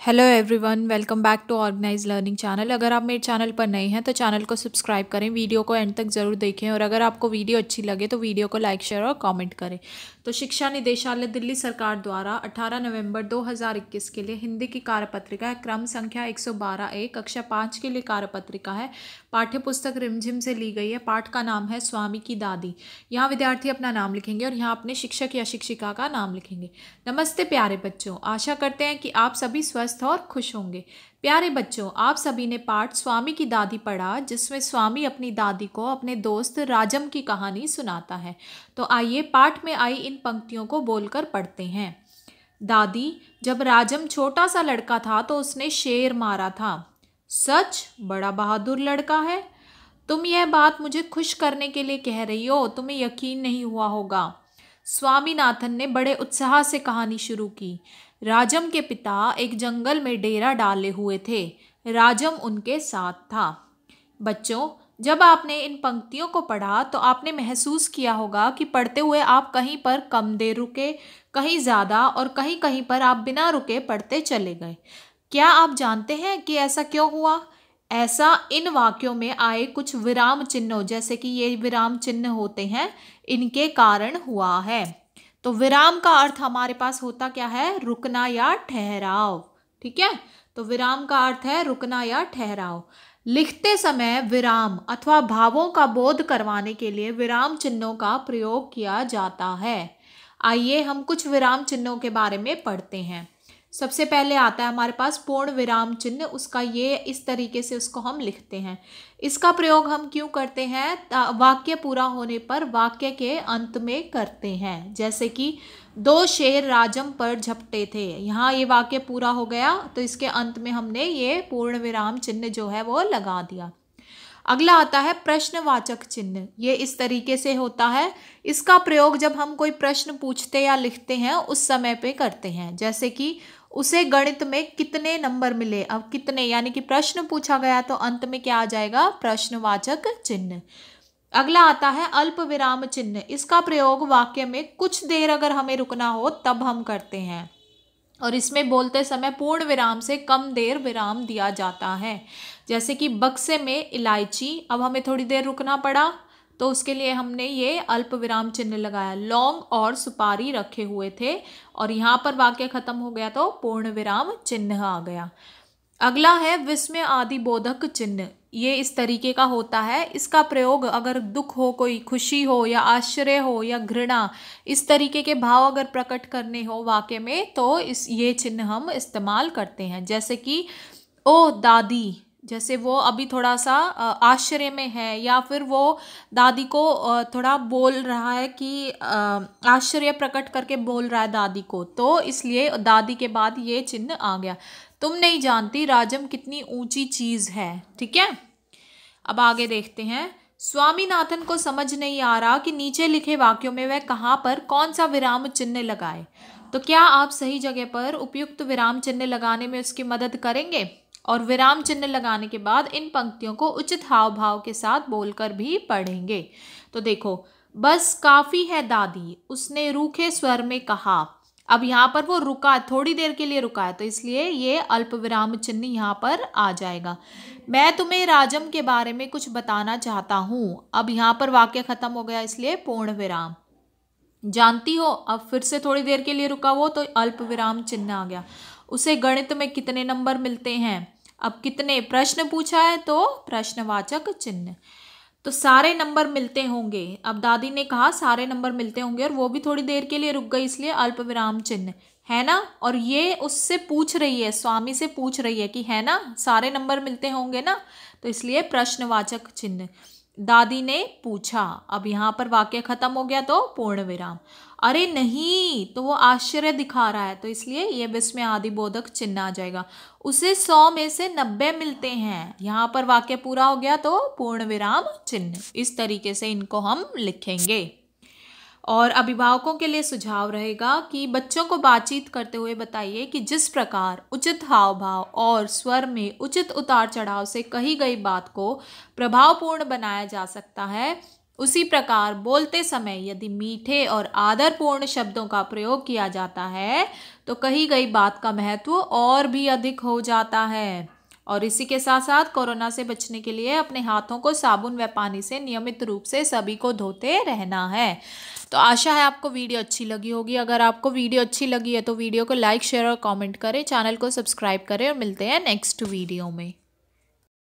Hello everyone welcome back to organise learning channel अगर आप मेरे चैनल पर नए हैं तो चैनल को सब्सक्राइब करें वीडियो को एंड तक ज़रूर देखें और अगर आपको वीडियो अच्छी लगे तो वीडियो को लाइक शेयर और कमेंट करें। तो शिक्षा निदेशालय दिल्ली सरकार द्वारा 18 नवंबर 2021 के लिए हिंदी की कार्यपत्रिका है, क्रम संख्या 112 ए, कक्षा पाँच के लिए कार्यपत्रिका है। पाठ्य पुस्तक रिमझिम से ली गई है, पाठ का नाम है स्वामी की दादी। यहाँ विद्यार्थी अपना नाम लिखेंगे और यहाँ अपने शिक्षक या शिक्षिका का नाम लिखेंगे। नमस्ते प्यारे बच्चों, आशा करते हैं कि आप सभी स्वस्थ और खुश होंगे। प्यारे बच्चों, आप सभी ने पाठ स्वामी की दादी पढ़ा, जिसमें स्वामी अपनी दादी को अपने दोस्त राजम की कहानी सुनाता है। तो आइए पाठ में आई इन पंक्तियों को बोलकर पढ़ते हैं। दादी, जब राजम छोटा सा लड़का था तो उसने शेर मारा था। सच? बड़ा बहादुर लड़का है। तुम यह बात मुझे खुश करने के लिए कह रही हो, तुम्हें यकीन नहीं हुआ होगा। स्वामीनाथन ने बड़े उत्साह से कहानी शुरू की। राजम के पिता एक जंगल में डेरा डाले हुए थे। राजम उनके साथ था। बच्चों, जब आपने इन पंक्तियों को पढ़ा तो आपने महसूस किया होगा कि पढ़ते हुए आप कहीं पर कम देर रुके, कहीं ज़्यादा और कहीं कहीं पर आप बिना रुके पढ़ते चले गए। क्या आप जानते हैं कि ऐसा क्यों हुआ? ऐसा इन वाक्यों में आए कुछ विराम चिन्हों, जैसे कि ये विराम चिन्ह होते हैं, इनके कारण हुआ है। तो विराम का अर्थ हमारे पास होता क्या है? रुकना या ठहराव। ठीक है? तो विराम का अर्थ है रुकना या ठहराव। लिखते समय विराम अथवा भावों का बोध करवाने के लिए विराम चिन्हों का प्रयोग किया जाता है। आइए हम कुछ विराम चिन्हों के बारे में पढ़ते हैं। सबसे पहले आता है हमारे पास पूर्ण विराम चिन्ह, उसका ये इस तरीके से उसको हम लिखते हैं। इसका प्रयोग हम क्यों करते हैं? वाक्य पूरा होने पर वाक्य के अंत में करते हैं। जैसे कि, दो शेर राजम पर झपटे थे। यहाँ ये वाक्य पूरा हो गया तो इसके अंत में हमने ये पूर्ण विराम चिन्ह जो है वो लगा दिया। अगला आता है प्रश्नवाचक चिन्ह। ये इस तरीके से होता है। इसका प्रयोग जब हम कोई प्रश्न पूछते या लिखते हैं, उस समय पे करते हैं। जैसे कि उसे गणित में कितने नंबर मिले? अब कितने? यानी कि प्रश्न पूछा गया तो अंत में क्या आ जाएगा? प्रश्नवाचक चिन्ह। अगला आता है अल्प विराम चिन्ह। इसका प्रयोग वाक्य में कुछ देर अगर हमें रुकना हो, तब हम करते हैं। और इसमें बोलते समय पूर्ण विराम से कम देर विराम दिया जाता है। जैसे कि बक्से में इलायची, अब हमें थोड़ी देर रुकना पड़ा। तो उसके लिए हमने ये अल्प विराम चिन्ह लगाया। लौंग और सुपारी रखे हुए थे और यहाँ पर वाक्य खत्म हो गया तो पूर्ण विराम चिन्ह आ गया। अगला है विस्मय आदि बोधक चिन्ह। ये इस तरीके का होता है। इसका प्रयोग अगर दुख हो, कोई खुशी हो या आश्चर्य हो या घृणा, इस तरीके के भाव अगर प्रकट करने हो वाक्य में तो इस, ये चिन्ह हम इस्तेमाल करते हैं। जैसे कि, ओ दादी जैसे वो अभी थोड़ा सा आश्चर्य में है या फिर वो दादी को थोड़ा बोल रहा है कि आश्चर्य प्रकट करके बोल रहा है दादी को। तो इसलिए दादी के बाद ये चिन्ह आ गया। तुम नहीं जानती राजम कितनी ऊँची चीज़ है, ठीक है? अब आगे देखते हैं। स्वामीनाथन को समझ नहीं आ रहा कि नीचे लिखे वाक्यों में वह कहाँ पर कौन सा विराम चिन्ह लगाए। तो क्या आप सही जगह पर उपयुक्त विराम चिन्ह लगाने में उसकी मदद करेंगे? और विराम चिन्ह लगाने के बाद इन पंक्तियों को उचित हाव भाव के साथ बोलकर भी पढ़ेंगे। तो देखो, बस काफ़ी है दादी, उसने रूखे स्वर में कहा। अब यहाँ पर वो रुका, थोड़ी देर के लिए रुका है तो इसलिए ये अल्प विराम चिन्ह यहाँ पर आ जाएगा। मैं तुम्हें राजम के बारे में कुछ बताना चाहता हूँ। अब यहाँ पर वाक्य ख़त्म हो गया, इसलिए पूर्ण विराम। जानती हो, अब फिर से थोड़ी देर के लिए रुका वो तो अल्प विराम चिन्ह आ गया। उसे गणित में कितने नंबर मिलते हैं? अब कितने प्रश्न पूछा है तो प्रश्नवाचक चिन्ह। तो सारे नंबर मिलते होंगे। अब दादी ने कहा सारे नंबर मिलते होंगे और वो भी थोड़ी देर के लिए रुक गई, इसलिए अल्प विराम चिन्ह। है ना? और ये उससे पूछ रही है, स्वामी से पूछ रही है कि है ना, सारे नंबर मिलते होंगे ना? तो इसलिए प्रश्नवाचक चिन्ह। दादी ने पूछा, अब यहाँ पर वाक्य खत्म हो गया तो पूर्ण विराम। अरे नहीं तो वो आश्चर्य दिखा रहा है तो इसलिए ये विस्मय आदि बोधक चिन्ह आ जाएगा। उसे सौ में से नब्बे मिलते हैं। यहाँ पर वाक्य पूरा हो गया तो पूर्ण विराम चिन्ह। इस तरीके से इनको हम लिखेंगे। और अभिभावकों के लिए सुझाव रहेगा कि बच्चों को बातचीत करते हुए बताइए कि जिस प्रकार उचित हाव भाव और स्वर में उचित उतार चढ़ाव से कही गई बात को प्रभावपूर्ण बनाया जा सकता है, उसी प्रकार बोलते समय यदि मीठे और आदरपूर्ण शब्दों का प्रयोग किया जाता है तो कही गई बात का महत्व और भी अधिक हो जाता है। और इसी के साथ साथ कोरोना से बचने के लिए अपने हाथों को साबुन व पानी से नियमित रूप से सभी को धोते रहना है। तो आशा है आपको वीडियो अच्छी लगी होगी। अगर आपको वीडियो अच्छी लगी है तो वीडियो को लाइक, शेयर और कॉमेंट करें, चैनल को सब्सक्राइब करें और मिलते हैं नेक्स्ट वीडियो में।